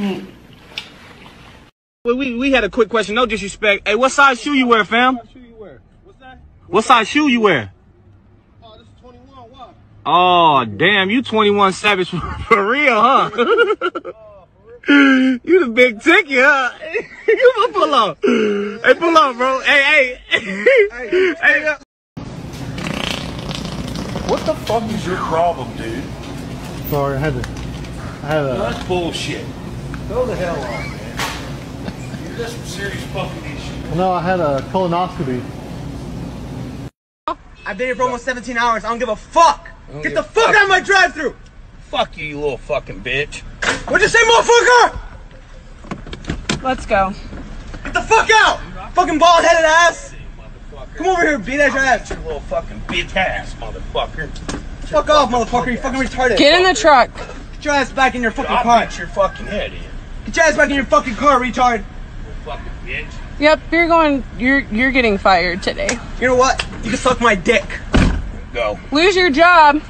Mm. Well, we we had a quick question. No disrespect. Hey, what size shoe you wear, fam? What shoe you wear? What's that? What size shoe you wear? Oh, this is 21. Why? Oh, damn, you 21 Savage for, for real, huh? Oh, you the big ticket, huh? you gonna pull up. Hey, pull up, bro. Hey, hey. hey, hey. What the fuck is your problem, dude? Sorry, I had to. I had a. That's bullshit. Go the hell on, man. You got some serious fucking issues. No, I had a colonoscopy. I've been here for almost 17 hours. I don't give a fuck. Get the fuck out of my drive-through. Fuck you, you little fucking bitch. What'd you say, motherfucker? Let's go. Get the fuck out. Fucking bald-headed ass. Come over here, beat that your ass. You little fucking bitch ass, motherfucker. Fuck off, motherfucker. You fucking retarded. Get in the truck. Get your ass back in your fucking I'll beat your fucking head in, Get your ass back in your fucking car, retard. fucking bitch. Yep, you're going. You're you're getting fired today. You know what? You can suck my dick. Go. Lose your job.